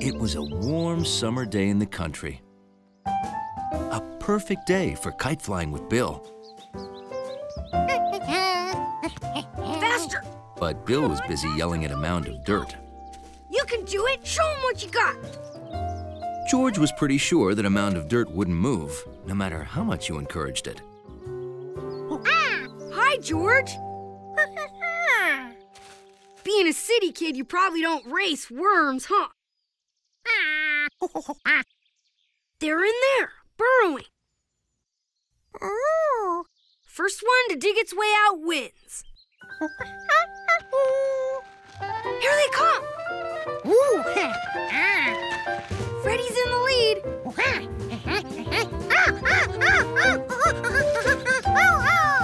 It was a warm summer day in the country. A perfect day for kite flying with Bill. Faster! But Bill was busy yelling at a mound of dirt. You can do it! Show him what you got! George was pretty sure that a mound of dirt wouldn't move, no matter how much you encouraged it. Ah! Hi, George! Being a city kid, you probably don't race worms, huh? They're in there, burrowing. Oh. First one to dig its way out wins. Here they come! Ooh, Freddy's in the lead.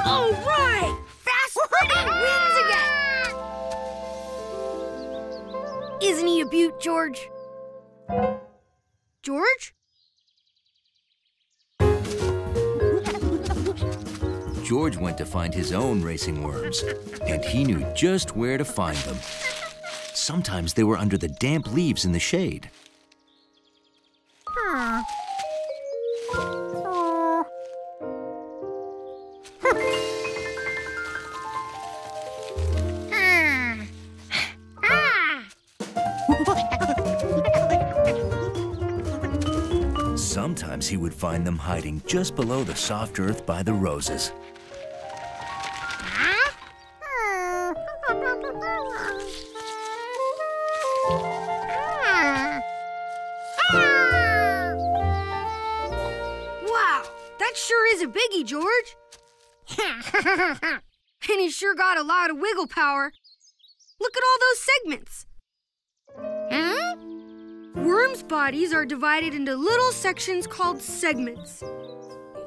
All right! Fast Freddy wins again! Isn't he a beaut, George? George? George went to find his own racing worms, and he knew just where to find them. Sometimes they were under the damp leaves in the shade. Sometimes he would find them hiding just below the soft earth by the roses. Wow, that sure is a biggie, George. and he sure got a lot of wiggle power. Look at all those segments. Worms' bodies are divided into little sections called segments,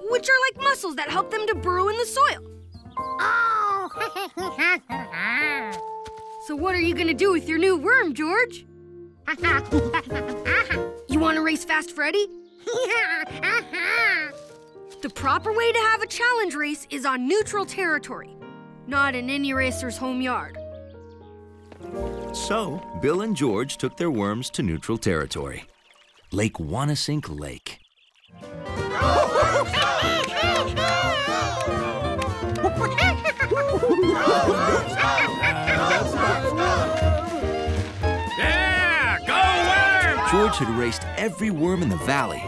which are like muscles that help them to burrow in the soil. Oh! so, what are you gonna do with your new worm, George? You wanna race Fast Freddy? The proper way to have a challenge race is on neutral territory, not in any racer's home yard. So, Bill and George took their worms to neutral territory. Lake Wanasink Lake. Yeah, go worm! George had raced every worm in the valley.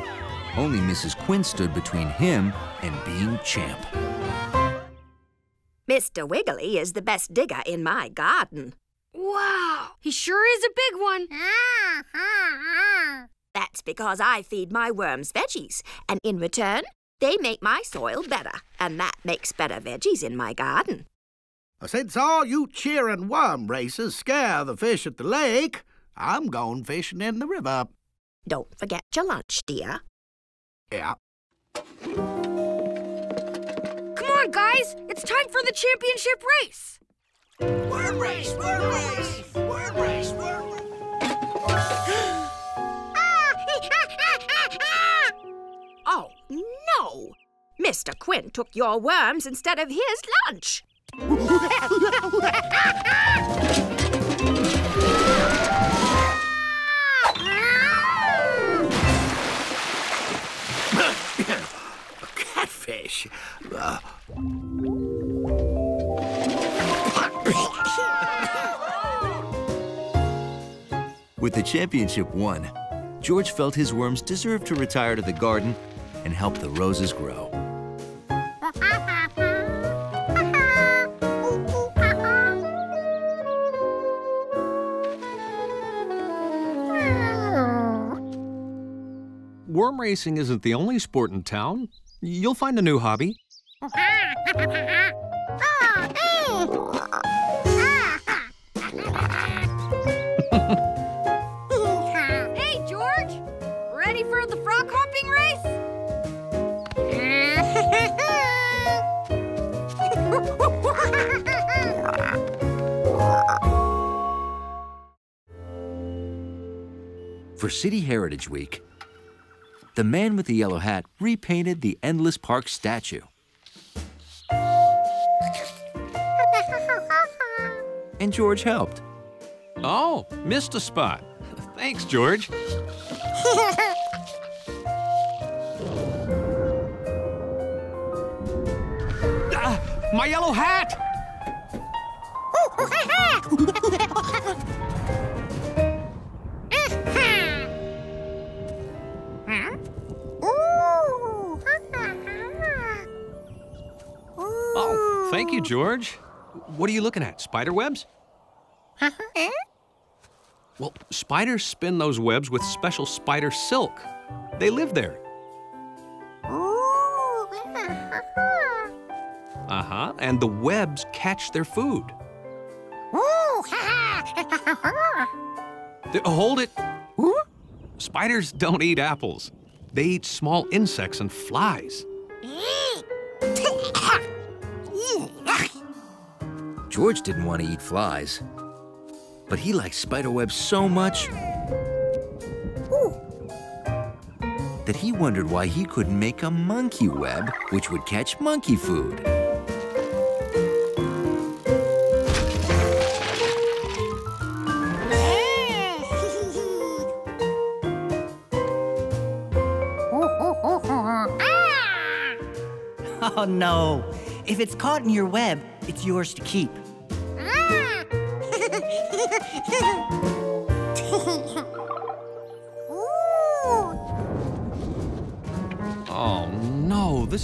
Only Mrs. Quint stood between him and being champ. Mr. Wiggly is the best digger in my garden. Wow, he sure is a big one. Uh-huh. That's because I feed my worms veggies, and in return, they make my soil better, and that makes better veggies in my garden. Since all you cheering worm racers scare the fish at the lake, I'm going fishing in the river. Don't forget your lunch, dear. Yeah. Come on, guys, it's time for the championship race. Worm race, worm race, worm race, worm Oh, no! Mr. Quint took your worms instead of his lunch. Catfish. Uh, With the championship won, George felt his worms deserved to retire to the garden and help the roses grow. Worm racing isn't the only sport in town. You'll find a new hobby. For City Heritage Week, the man with the yellow hat repainted the Endless Park statue. And George helped. Oh, missed a spot. Thanks, George. ah, my yellow hat! You, George. What are you looking at? Spider webs? well, spiders spin those webs with special spider silk. They live there. Uh huh. And the webs catch their food. Hold it. Spiders don't eat apples. They eat small insects and flies. George didn't want to eat flies, but he liked spiderwebs so much that he wondered why he couldn't make a monkey web which would catch monkey food. Oh no. If it's caught in your web, it's yours to keep.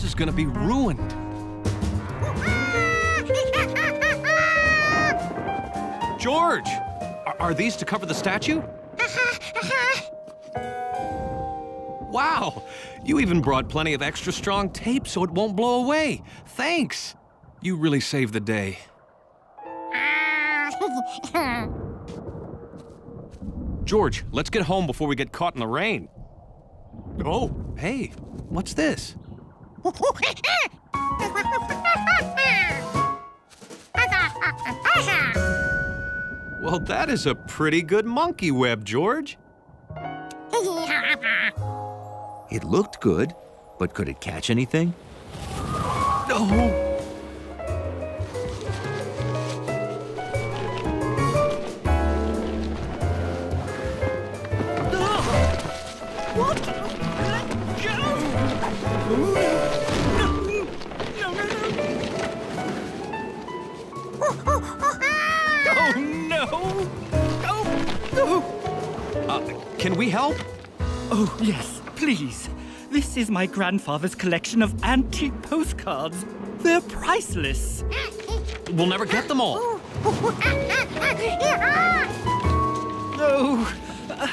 Is gonna be ruined. George! Are, are these to cover the statue? wow! You even brought plenty of extra strong tape so it won't blow away. Thanks! You really saved the day. George, let's get home before we get caught in the rain. Oh, hey, what's this? Well, that is a pretty good monkey web, George. It looked good, but could it catch anything? No! Can we help? Oh, yes, please. This is my grandfather's collection of antique postcards. They're priceless. We'll never get them all. Oh, uh,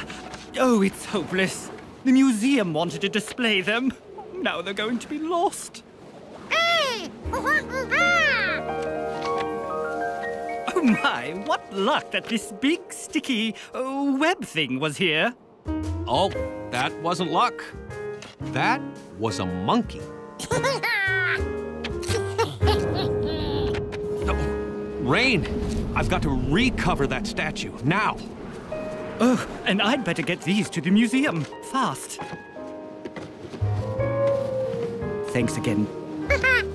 oh, it's hopeless. The museum wanted to display them. Now they're going to be lost. Oh my, what luck that this big, sticky uh, web thing was here. Oh, that wasn't luck. That was a monkey. No, Rain, I've got to recover that statue now. Oh, and I'd better get these to the museum fast. Thanks again.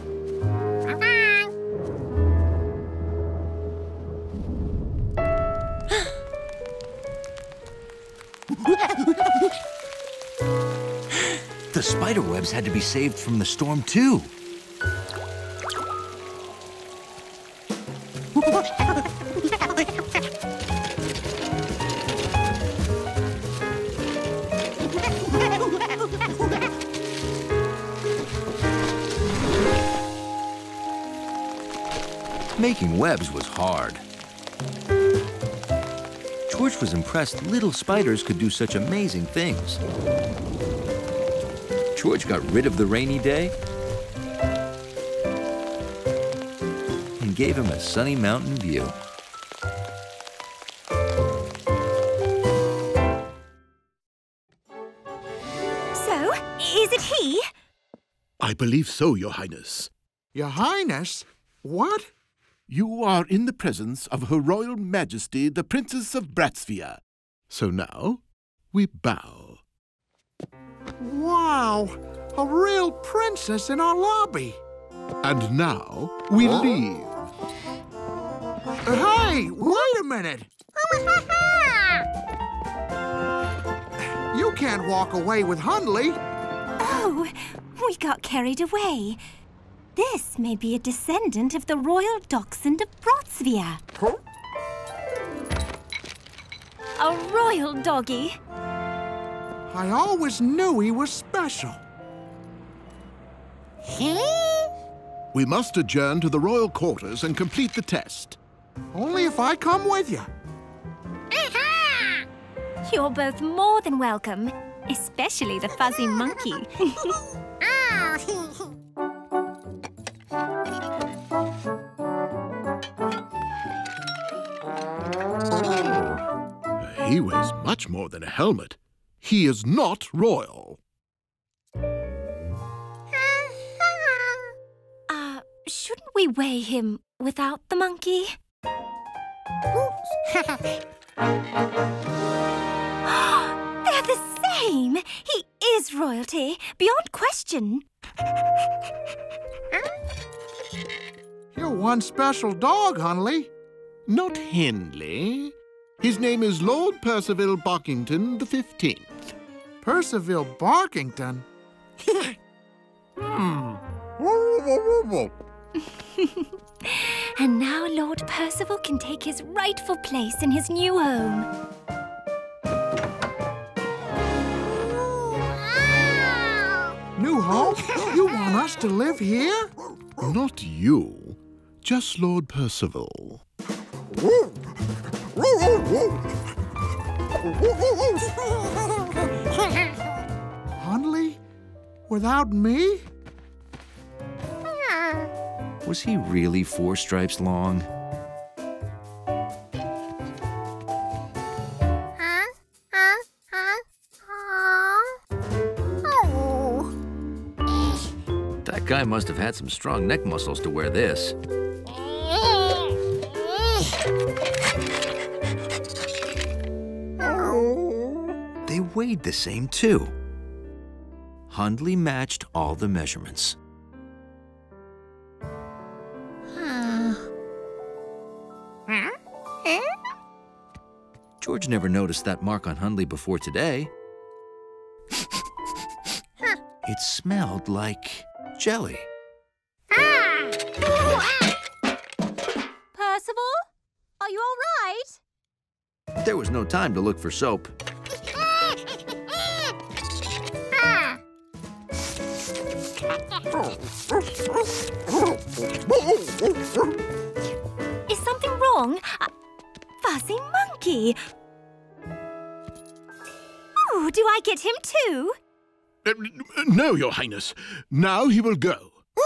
The spiderwebs had to be saved from the storm, too. Making webs was hard. George was impressed little spiders could do such amazing things. George got rid of the rainy day and gave him a sunny mountain view. So, is it he? I believe so, Your Highness. Your Highness? What? You are in the presence of Her Royal Majesty, the Princess of Bratsvia. So now, we bow. Wow! A real princess in our lobby. And now, we leave. Hey, wait a minute! You can't walk away with Hundley. Oh, we got carried away. This may be a descendant of the royal dachshund of Bratsvia. Huh? A royal doggy. I always knew he was special. We must adjourn to the royal quarters and complete the test. Only if I come with you. You're both more than welcome, especially the fuzzy monkey. He wears much more than a helmet. He is not royal. uh, shouldn't we weigh him without the monkey? They're the same! He is royalty, beyond question. You're one special dog, Hundley. Not Hundley. His name is Lord Percival Barkington the Fifteenth. Percival Barkington? hmm. and now Lord Percival can take his rightful place in his new home. New home? You want us to live here? Not you, just Lord Percival. Hundley? Without me? Was he really four stripes long? That guy must have had some strong neck muscles to wear this. Oh. They weighed the same, too. Hundley matched all the measurements. George never noticed that mark on Hundley before today. it smelled like jelly. Percival? Are you all right? There was no time to look for soap. Is something wrong? Uh, fuzzy monkey! Oh, do I get him too? Uh, no, Your Highness. Now he will go.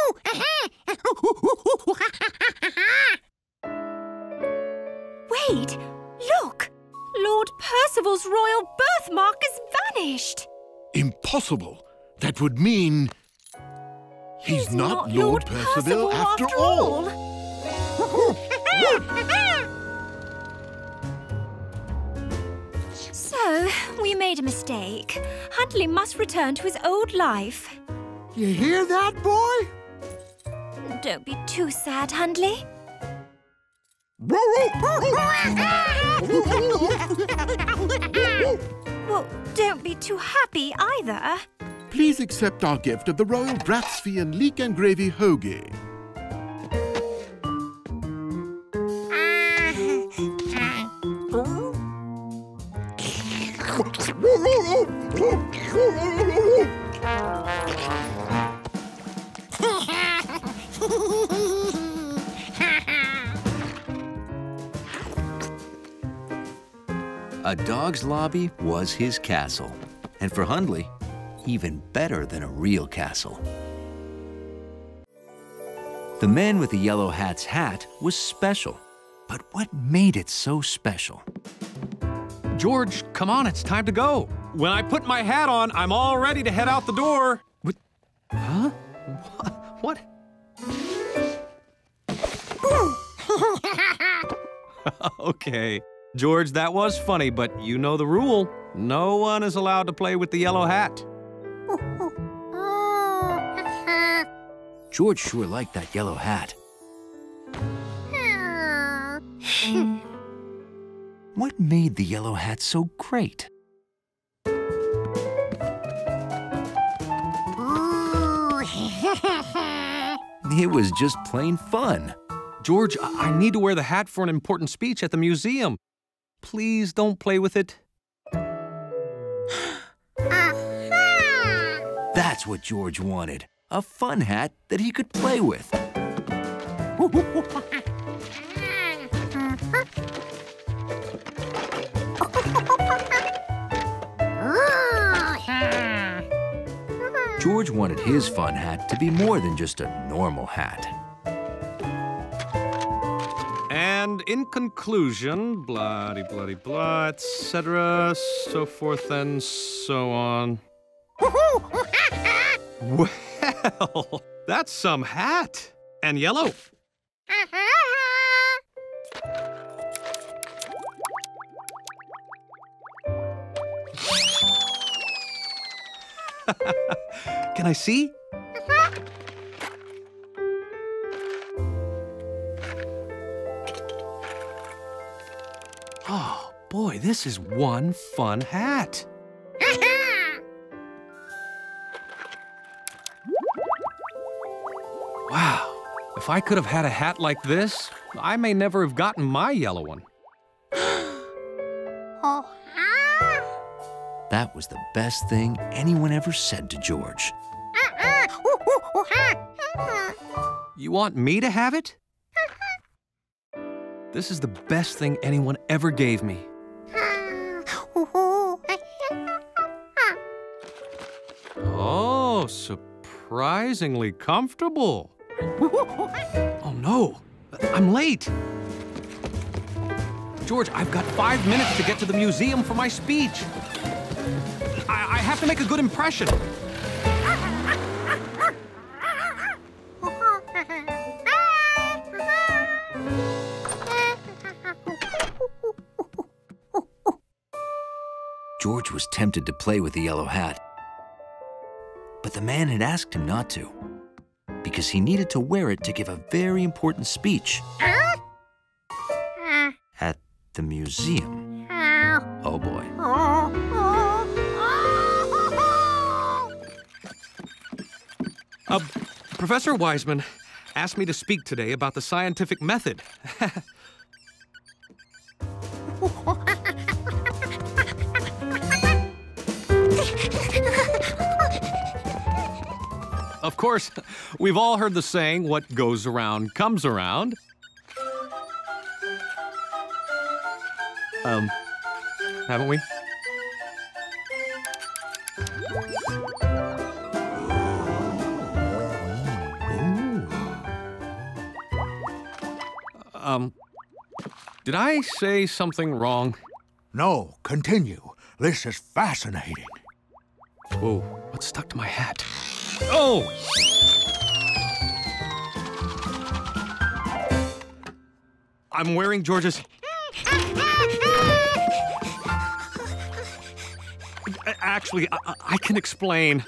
Wait! Look! Lord Percival's royal birthmark has vanished! Impossible. That would mean... He's, He's not, not Lord, Lord Percival, Percival after, after all. So, we made a mistake. Hundley must return to his old life. You hear that, boy? Don't be too sad, Hundley. well, don't be too happy either. Please accept our gift of the Royal Bratsvian Leek and Gravy Hoagie. A dog's lobby was his castle. And for Hundley, even better than a real castle. The man with the yellow hat's hat was special. But what made it so special? George, come on, it's time to go. When I put my hat on, I'm all ready to head out the door. What? Huh? What? okay. George, that was funny, but you know the rule. No one is allowed to play with the yellow hat. George sure liked that yellow hat. what made the yellow hat so great? it was just plain fun. George, I, I need to wear the hat for an important speech at the museum. Please don't play with it. That's what George wanted. A fun hat that he could play with. George wanted his fun hat to be more than just a normal hat. And in conclusion, bloody, bloody, blah, etc., so forth and so on. well, that's some hat. And yellow. Can I see? Oh, boy, this is one fun hat. Wow, if I could have had a hat like this, I may never have gotten my yellow one. That was the best thing anyone ever said to George. You want me to have it? This is the best thing anyone ever gave me. Oh, surprisingly comfortable. Oh no, I'm late. George, I've got five minutes to get to the museum for my speech. I, I have to make a good impression. George was tempted to play with the yellow hat. But the man had asked him not to, because he needed to wear it to give a very important speech at the museum. Oh boy. Uh, Professor Wiseman asked me to speak today about the scientific method. of course, we've all heard the saying, what goes around comes around. Um, haven't we? Um, did I say something wrong? No, continue. This is fascinating. Whoa, what's stuck to my hat? Oh! I'm wearing George's. Actually, I, I can explain.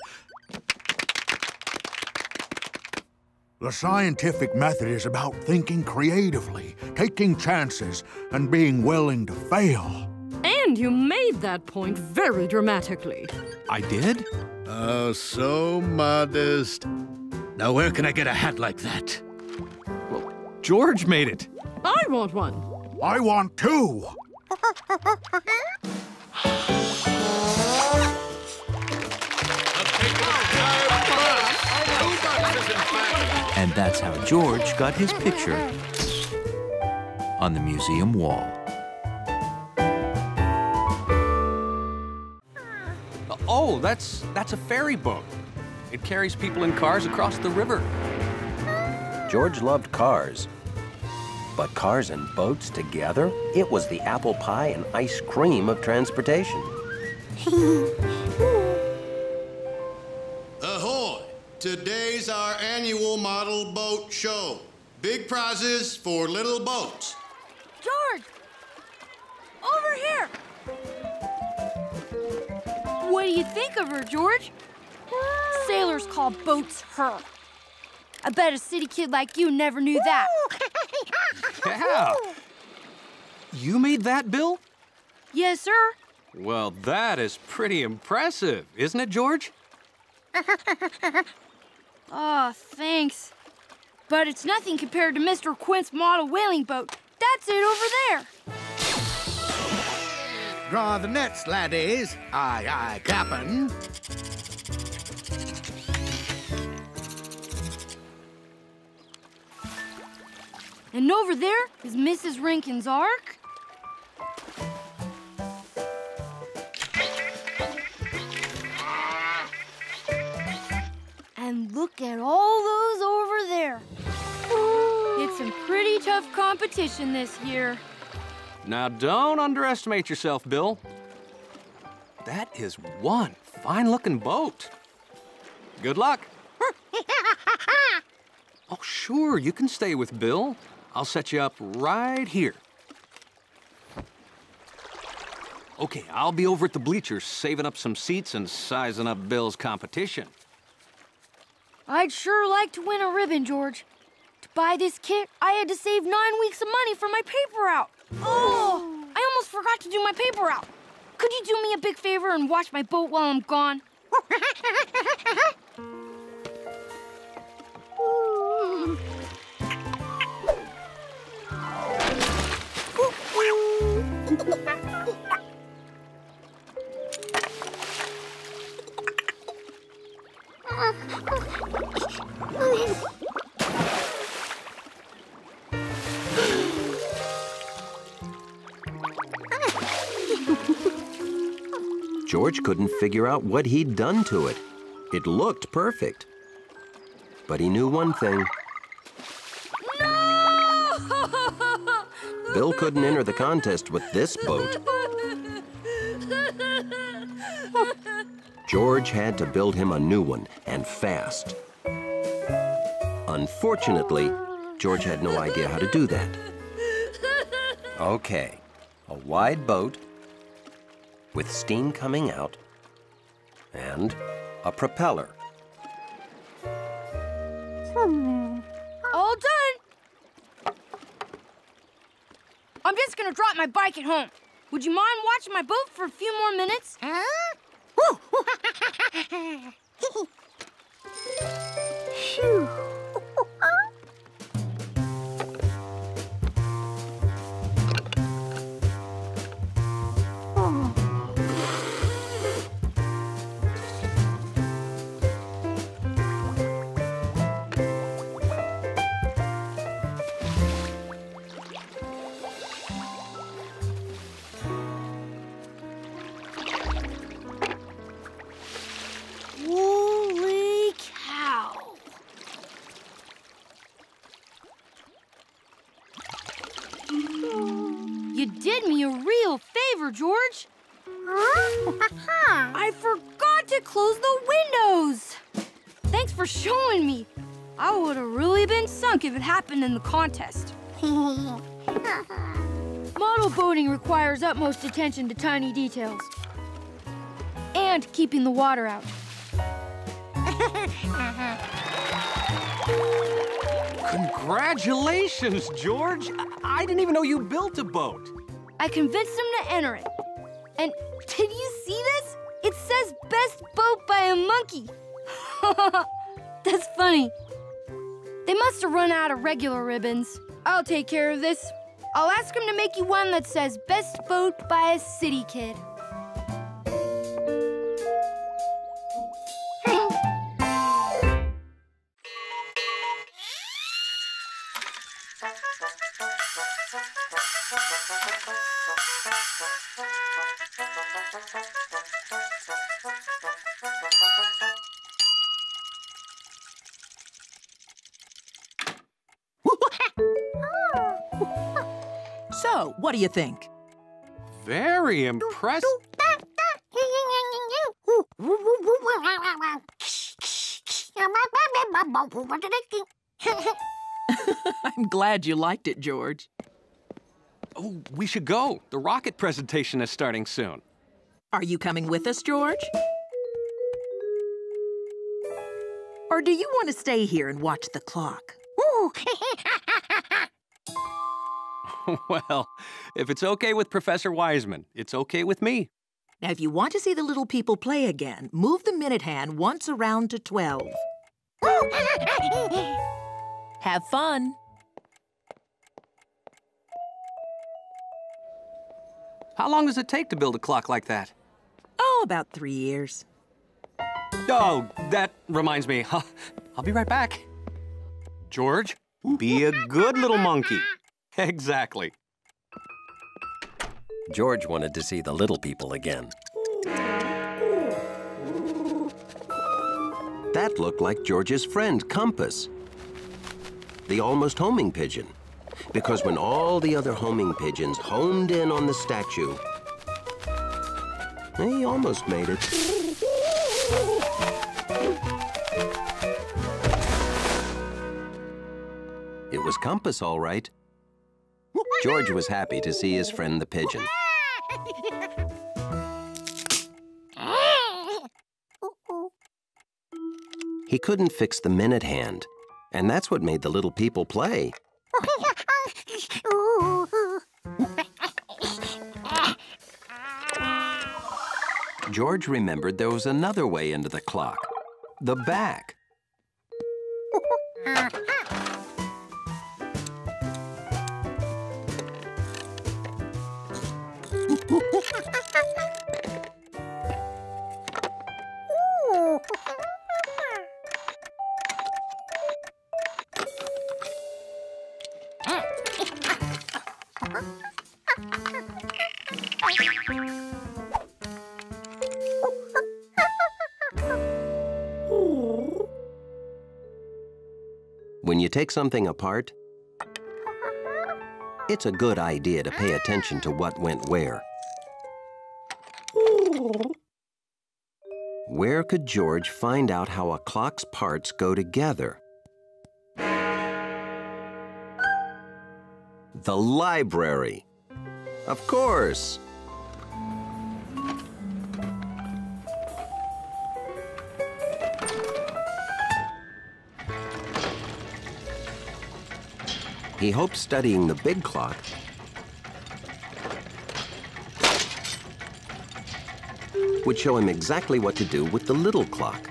The scientific method is about thinking creatively, taking chances, and being willing to fail. And you made that point very dramatically. I did? Oh, so modest. Now, where can I get a hat like that? Well, George made it. I want one. I want two. And that's how George got his picture on the museum wall. Oh, that's that's a ferry boat. It carries people in cars across the river. George loved cars. But cars and boats together? It was the apple pie and ice cream of transportation. Ahoy! Today's our annual model boat show. Big prizes for little boats. Think of her, George? Sailors call boats her. I bet a city kid like you never knew that. Yeah. You made that, Bill? Yes, sir. Well, that is pretty impressive, isn't it, George? Oh, thanks. But it's nothing compared to Mr. Quint's model whaling boat. That's it over there. Draw the nets, laddies. Aye, aye, Captain. And over there is Mrs. Renkins' Ark. And look at all those over there. It's some pretty tough competition this year. Now, don't underestimate yourself, Bill. That is one fine-looking boat. Good luck. oh, sure, you can stay with Bill. I'll set you up right here. Okay, I'll be over at the bleachers saving up some seats and sizing up Bill's competition. I'd sure like to win a ribbon, George. To buy this kit, I had to save nine weeks of money for my paper route. Oh, I almost forgot to do my paper out. Could you do me a big favor and watch my boat while I'm gone? George couldn't figure out what he'd done to it. It looked perfect. But he knew one thing. Bill couldn't enter the contest with this boat. George had to build him a new one, and fast. Unfortunately, George had no idea how to do that. Okay, a wide boat with steam coming out and a propeller. Hmm. All done. I'm just gonna drop my bike at home. Would you mind watching my boat for a few more minutes? Phew. Holy did me a real favor, George. I forgot to close the windows. Thanks for showing me. I would have really been sunk if it happened in the contest. Model boating requires utmost attention to tiny details. And keeping the water out. Congratulations, George! I, I didn't even know you built a boat. I convinced him to enter it. And did you see this? It says best boat by a monkey. That's funny. They must have run out of regular ribbons. I'll take care of this. I'll ask him to make you one that says best boat by a city kid. Do you think? Very impressive. I'm glad you liked it, George. Oh, we should go. The rocket presentation is starting soon. Are you coming with us, George? Or do you want to stay here and watch the clock? well, if it's okay with Professor Wiseman, it's okay with me. Now, if you want to see the little people play again, move the minute hand once around to 12. Have fun. How long does it take to build a clock like that? Oh, about three years. Oh, that reminds me. I'll be right back. George, be a good little monkey. Exactly. George wanted to see the little people again. That looked like George's friend, Compass, the almost homing pigeon. Because when all the other homing pigeons homed in on the statue, he almost made it. It was Compass, all right. George was happy to see his friend the pigeon. He couldn't fix the minute hand, and that's what made the little people play. George remembered there was another way into the clock. The back. Take something apart, it's a good idea to pay attention to what went where. Where could George find out how a clock's parts go together? The library. Of course. He hoped studying the big clock would show him exactly what to do with the little clock.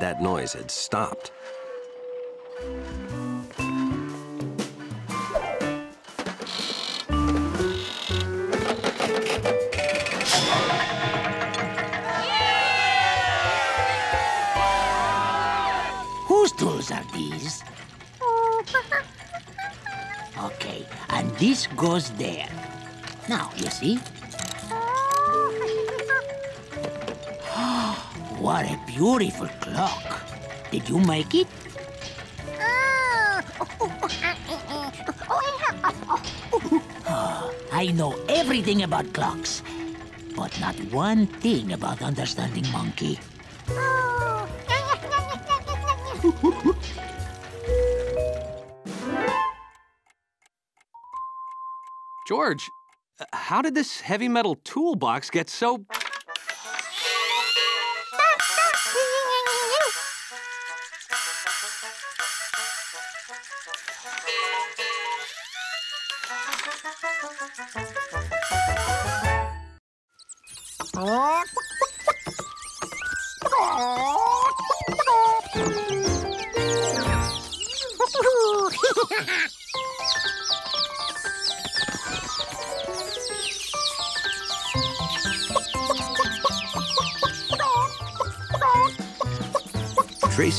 George that noise had stopped. Whose tools are these? Okay, and this goes there. Now, you see? What a beautiful clock. Did you make it? I know everything about clocks, but not one thing about understanding monkey. George, uh, how did this heavy metal toolbox get so...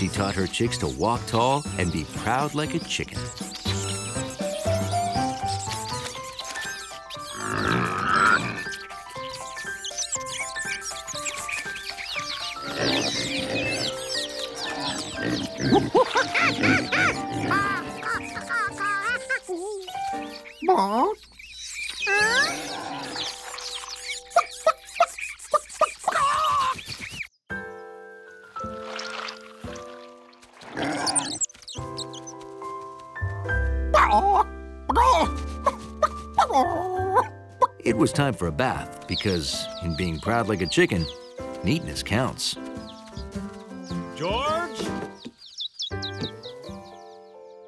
Tracy taught her chicks to walk tall and be proud like a chicken. Bob? Was time for a bath because, in being proud like a chicken, neatness counts. George?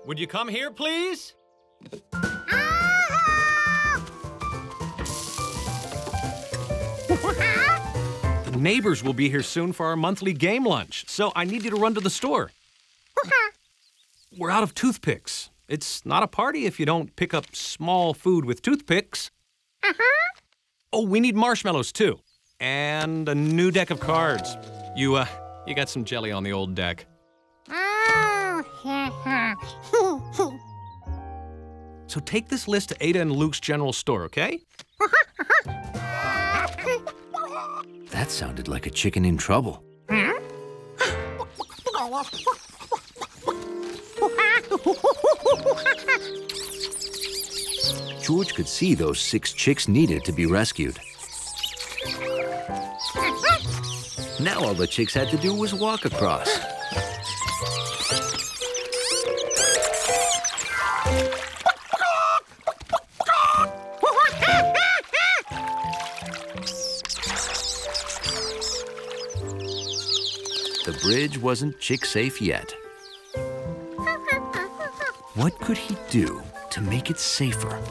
Would you come here, please? the neighbors will be here soon for our monthly game lunch, so I need you to run to the store. We're out of toothpicks. It's not a party if you don't pick up small food with toothpicks. Uh-huh. Oh, we need marshmallows too. And a new deck of cards. You, uh, you got some jelly on the old deck. So take this list to Ada and Luke's general store, okay? That sounded like a chicken in trouble. George could see those six chicks needed to be rescued. Now all the chicks had to do was walk across. The bridge wasn't chick safe yet. What could he do to make it safer?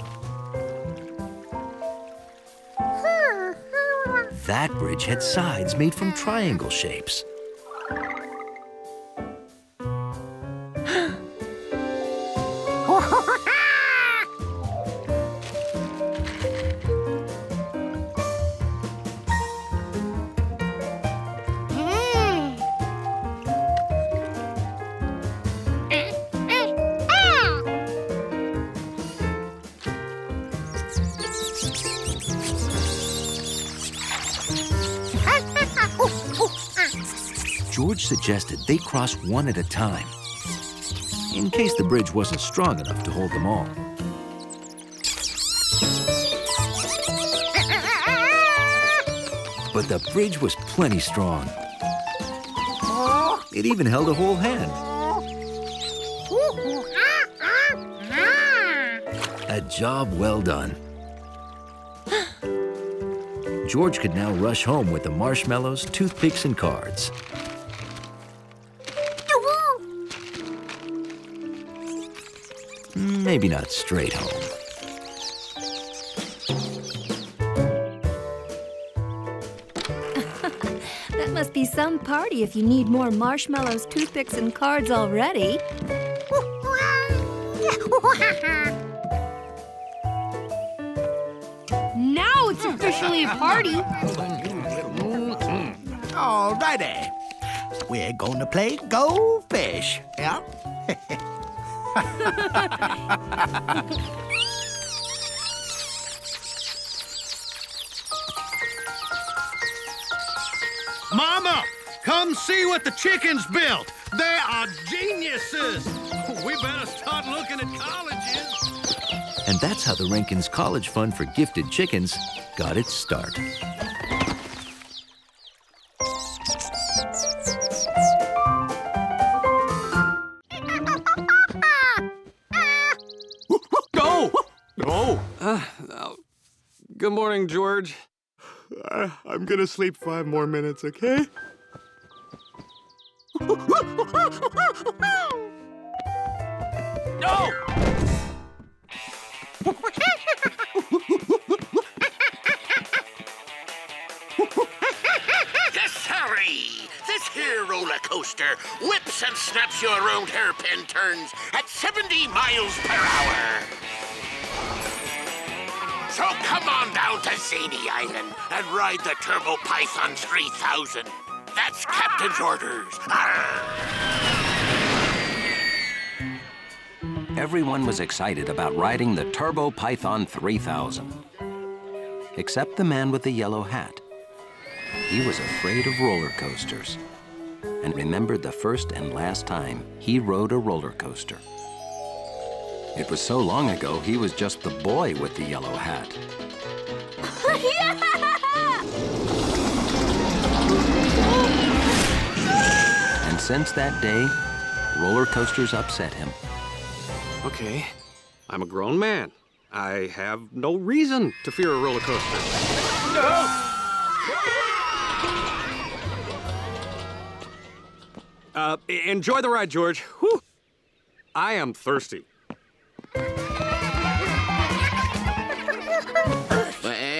That bridge had sides made from triangle shapes. Suggested they cross one at a time, in case the bridge wasn't strong enough to hold them all. But the bridge was plenty strong. It even held a whole hand. A job well done. George could now rush home with the marshmallows, toothpicks, and cards. Maybe not straight home. That must be some party if you need more marshmallows, toothpicks, and cards already. Now it's officially a party. Alrighty. We're gonna play Go Fish. Yeah? Mama, come see what the chickens built. They are geniuses. We better start looking at colleges. And that's how the Renkins College Fund for Gifted Chickens got its start. George. Uh, I'm gonna sleep five more minutes, okay? No! Yes, sorry. This here roller coaster whips and snaps you around hairpin turns at 70 miles per hour. So come on down to Zany Island and ride the Turbo Python 3000. That's Captain's orders. Everyone was excited about riding the Turbo Python 3000. Except the man with the yellow hat. He was afraid of roller coasters and remembered the first and last time he rode a roller coaster. It was so long ago, he was just the boy with the yellow hat. And since that day, roller coasters upset him. Okay, I'm a grown man. I have no reason to fear a roller coaster. No! Uh, enjoy the ride, George. Whew. I am thirsty.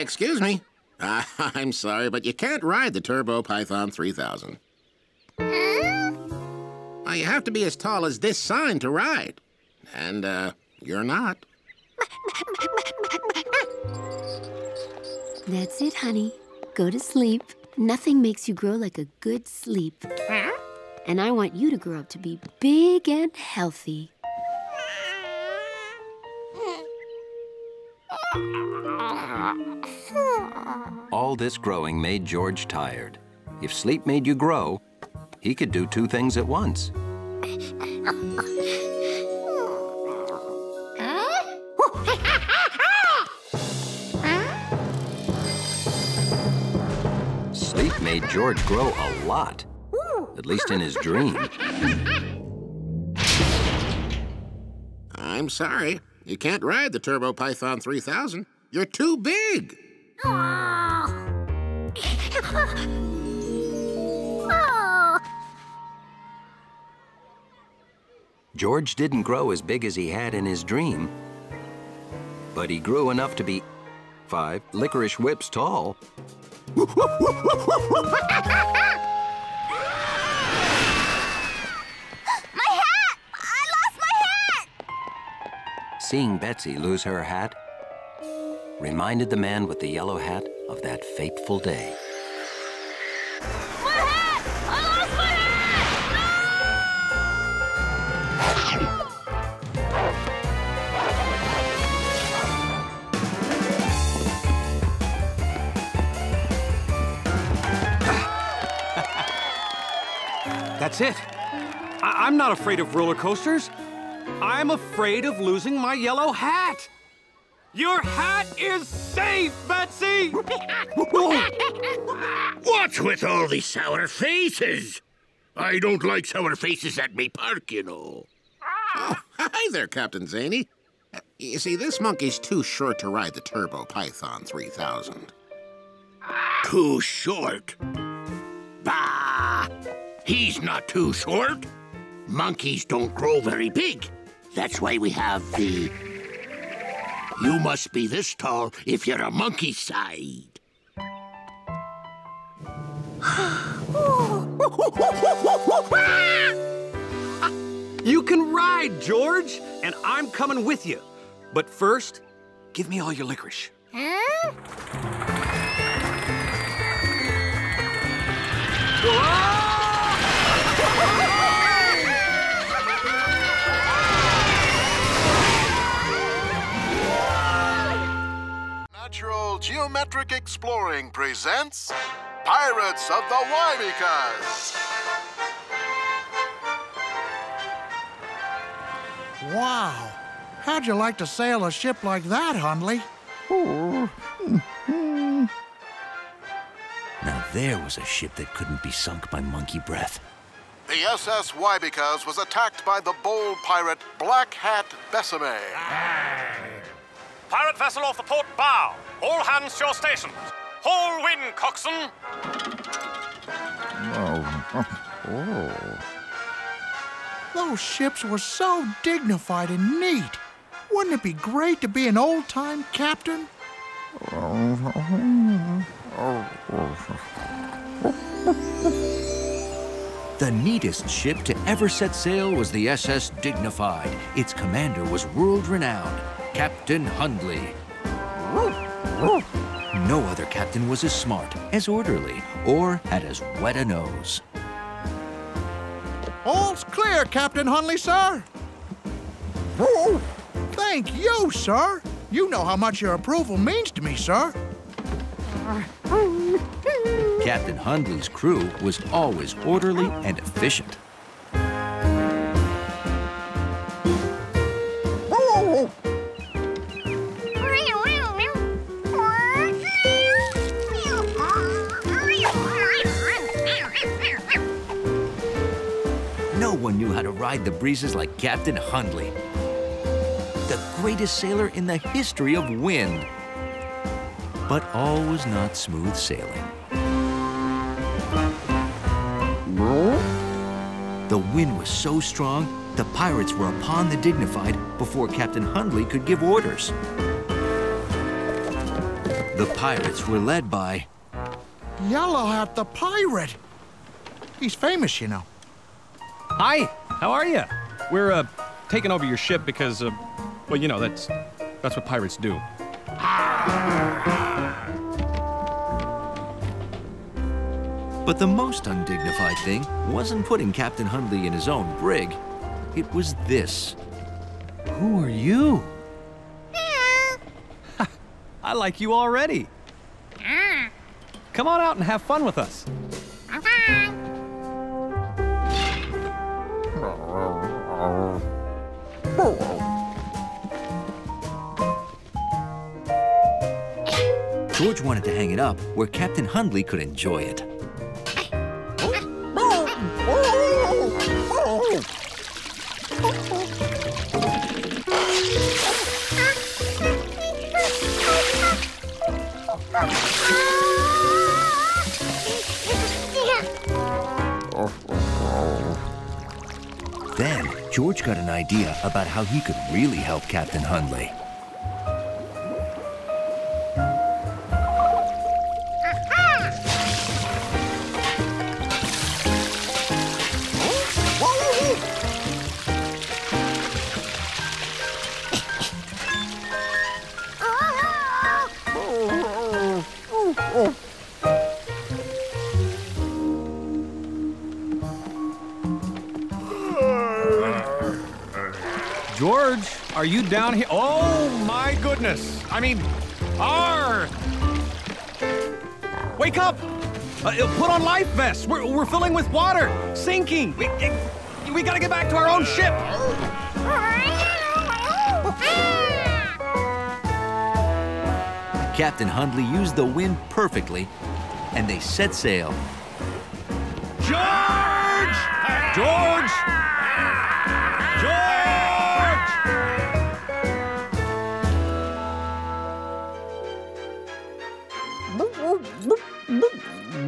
Excuse me. Uh, I'm sorry, but you can't ride the Turbo Python 3000. Well, you have to be as tall as this sign to ride. And, uh, you're not. That's it, honey. Go to sleep. Nothing makes you grow like a good sleep. And I want you to grow up to be big and healthy. All this growing made George tired. If sleep made you grow, he could do two things at once. Sleep made George grow a lot, at least in his dream. I'm sorry. You can't ride the Turbo Python 3000. You're too big. George didn't grow as big as he had in his dream, but he grew enough to be five licorice whips tall. My hat! I lost my hat! Seeing Betsy lose her hat reminded the man with the yellow hat of that fateful day. My hat! I lost my That's it. I- I'm not afraid of roller coasters. I'm afraid of losing my yellow hat. Your hat is safe, Betsy! What's with all these sour faces? I don't like sour faces at me park, you know. Oh, hi there, Captain Zany. Uh, You see, this monkey's too short to ride the Turbo Python 3000. Too short? Bah! He's not too short. Monkeys don't grow very big. That's why we have the... You must be this tall if you're a monkey side. You can ride, George, and I'm coming with you. But first, give me all your licorice. Natural Geometric Exploring presents Pirates of the Wybecas. Wow. How'd you like to sail a ship like that, Hundley? Now there was a ship that couldn't be sunk by monkey breath. The SS Wybecas was attacked by the bold pirate Black Hat Besame. Pirate vessel off the port bow. All hands to your stations. Haul wind, coxswain. Oh. oh. Those ships were so dignified and neat. Wouldn't it be great to be an old-time captain? The neatest ship to ever set sail was the SS Dignified. Its commander was world-renowned, Captain Hundley. No other captain was as smart, as orderly, or had as wet a nose. All's clear, Captain Hundley, sir. Thank you, sir. You know how much your approval means to me, sir. Captain Hundley's crew was always orderly and efficient. One knew how to ride the breezes like Captain Hundley. The greatest sailor in the history of wind. But all was not smooth sailing. The wind was so strong, the pirates were upon the Dignified before Captain Hundley could give orders. The pirates were led by Yellow Hat the pirate. He's famous, you know. Hi, how are you? We're uh, taking over your ship because, uh, well, you know, that's that's what pirates do. But the most undignified thing wasn't putting Captain Hundley in his own brig. It was this. Who are you? I like you already. Come on out and have fun with us. George wanted to hang it up where Captain Hundley could enjoy it. George got an idea about how he could really help Captain Hundley. Down here? Oh my goodness! I mean, R. Wake up! Uh, put on life vests. We're, we're filling with water, sinking. We, we gotta get back to our own ship. Captain Hundley used the wind perfectly, and they set sail. George! George!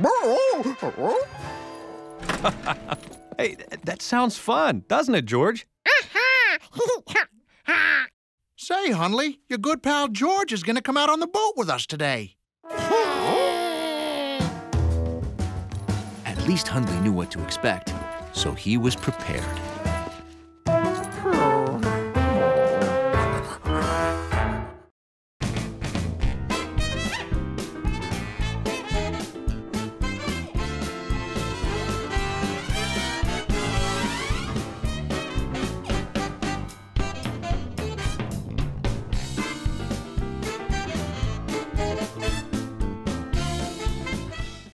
hey, that sounds fun, doesn't it, George? Say, Hundley, your good pal George is going to come out on the boat with us today. At least Hundley knew what to expect, so he was prepared.